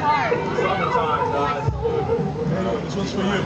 Summertime, guys. This one's for you.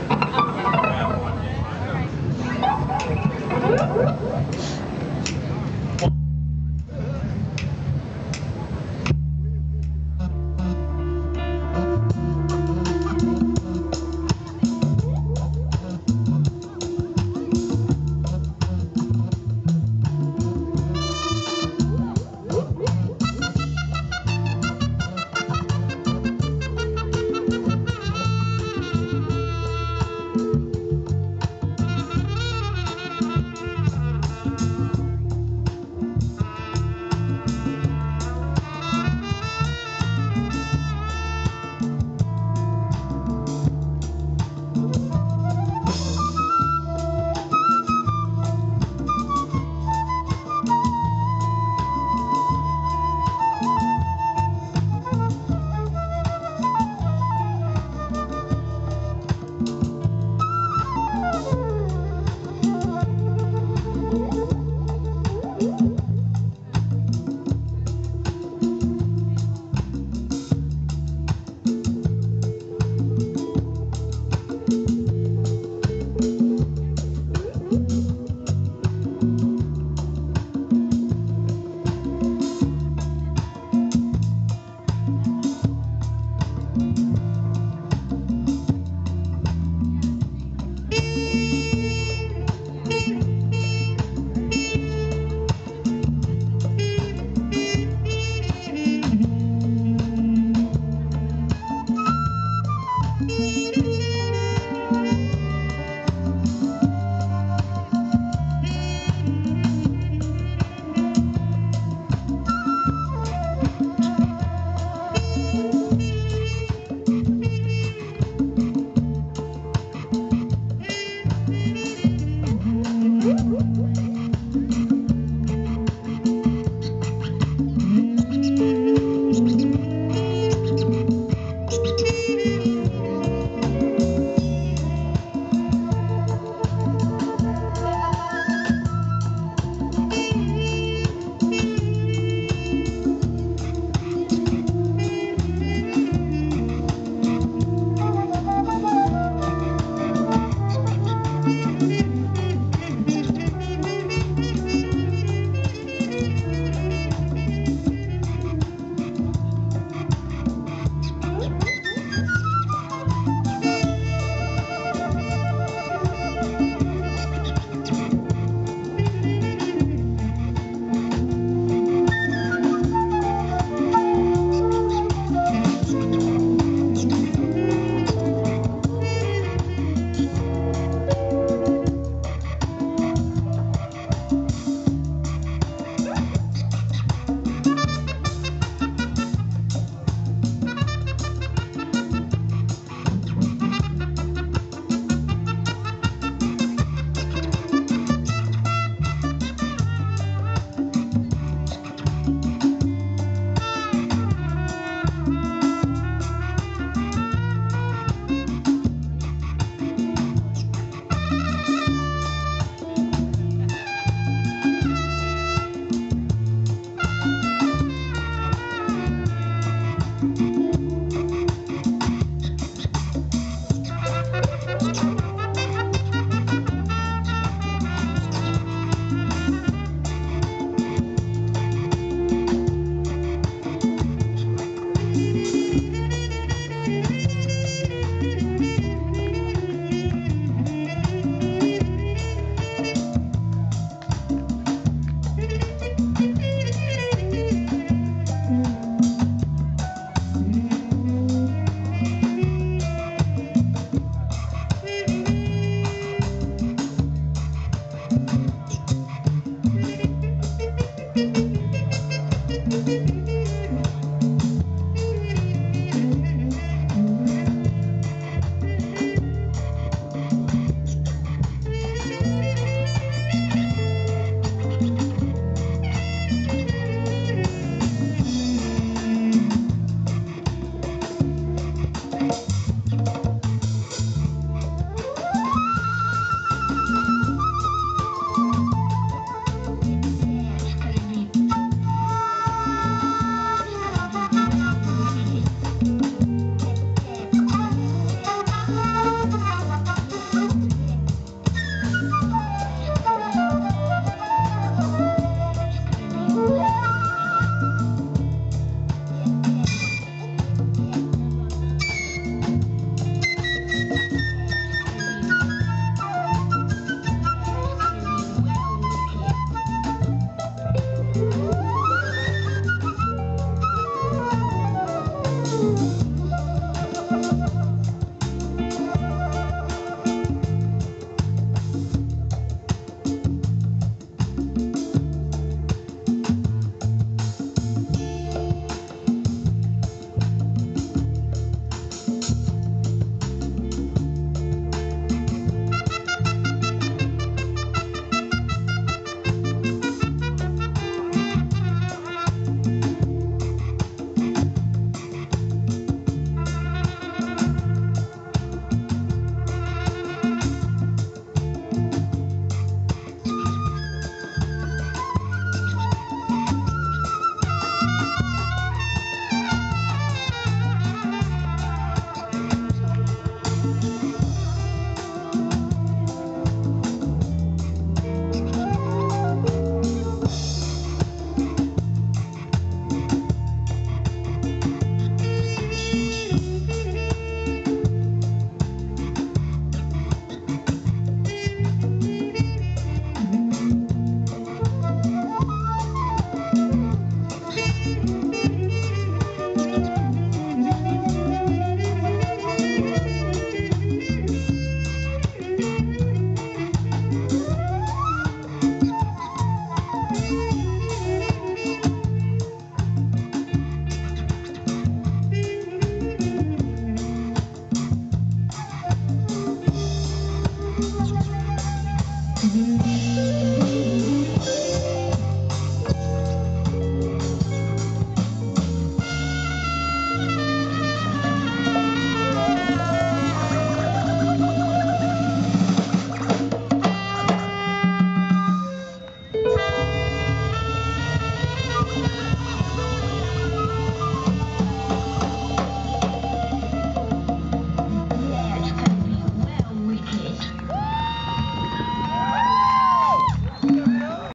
Thank